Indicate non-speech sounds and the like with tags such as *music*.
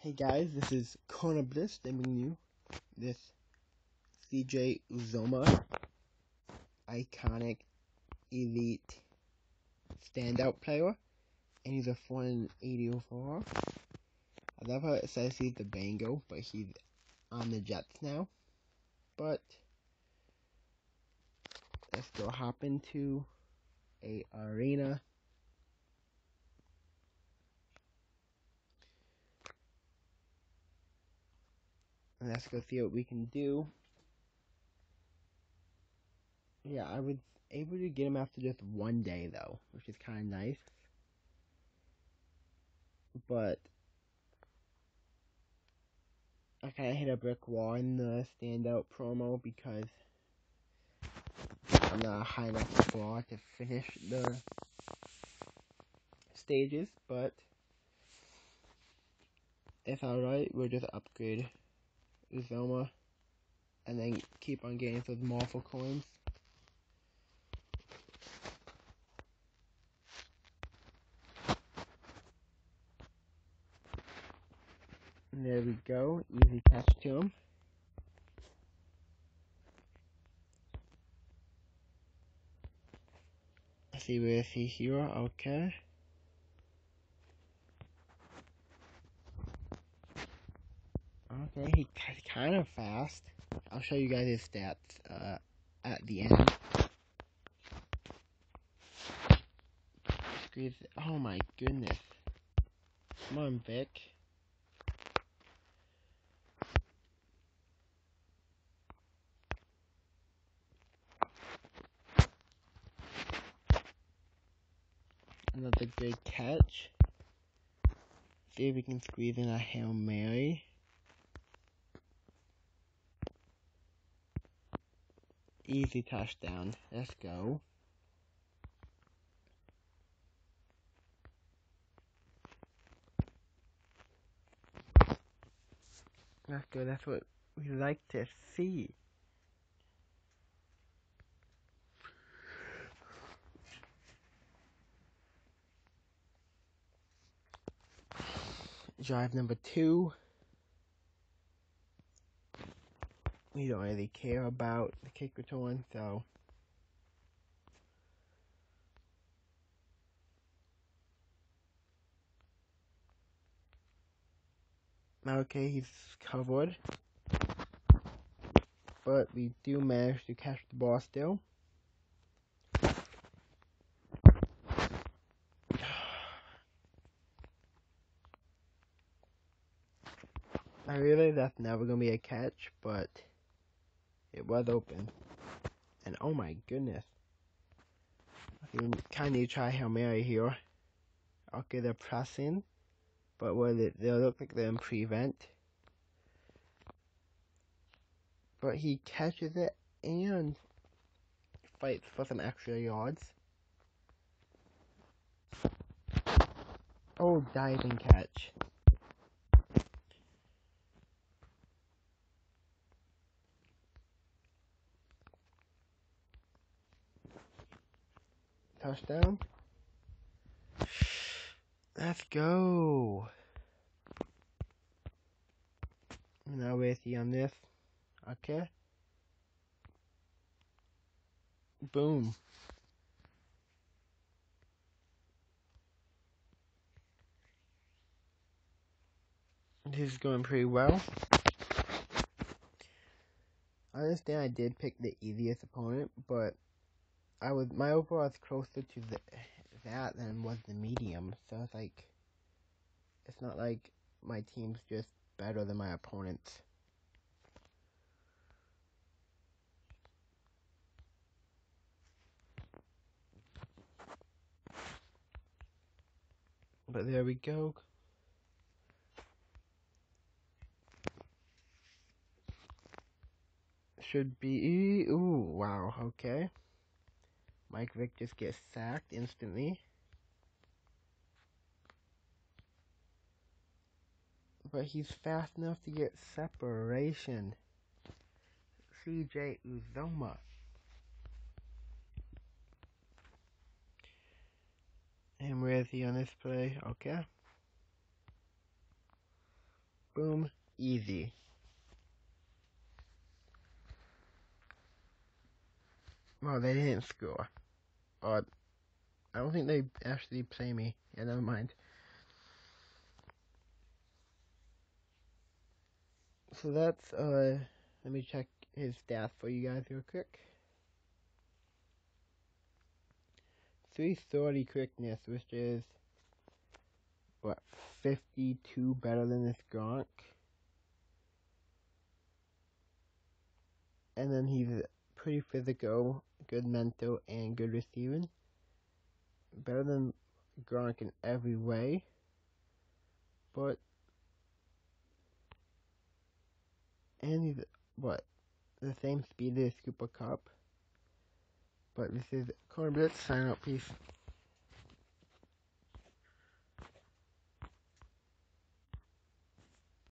Hey guys, this is Corner Blitz bringing you this CJ Uzomah iconic elite standout player, and he's a 480 overall. I love how it says he's the Bengal, but he's on the Jets now. But let's go hop into a arena let's go see what we can do. Yeah, I was able to get him after just one day, though, which is kind of nice. But I kind of hit a brick wall in the standout promo because I'm not high enough floor to finish the stages, but it's alright. We'll just upgrade Uzomah, and then keep on getting those Morphle coins. And there we go, easy catch to him. see where he here, okay. Okay, kind of fast. I'll show you guys his stats uh, at the end. Squeeze. Oh my goodness. Come on, Vic. Another good catch. See if we can squeeze in a Hail Mary. Easy touchdown. Let's go. That's good. That's what we like to see. Drive number two. We don't really care about the kick return, so. Okay, he's covered. But we do manage to catch the ball still. *sighs* I realize that's never to be a catch, but it was open. And oh my goodness. You kind of try Hail Mary here. Okay, they're pressing. But what it, they look like they're in prevent. But he catches it and fights for some extra yards. Oh, diving catch. Touchdown. Let's go. Now with you on this. Okay. Boom. This is going pretty well. I understand I did pick the easiest opponent, but I was my overall is closer to the that than was the medium. So it's like it's not like my team's just better than my opponents. But there we go. Should be. Ooh, wow, okay. Mike Vick just gets sacked instantly. But he's fast enough to get separation. CJ Uzomah. And where is he on this play? Okay. Boom. Easy. Well, they didn't score. Or, I don't think they actually play me. Yeah, never mind. So that's, uh, let me check his stats for you guys real quick. 330 quickness, which is, what, 52 better than this Gronk. And then he's pretty physical, good mental, and good receiving. Better than Gronk in every way. But and he's what the same speed as Cooper Kupp. But this is Blitz. Sign out. Peace.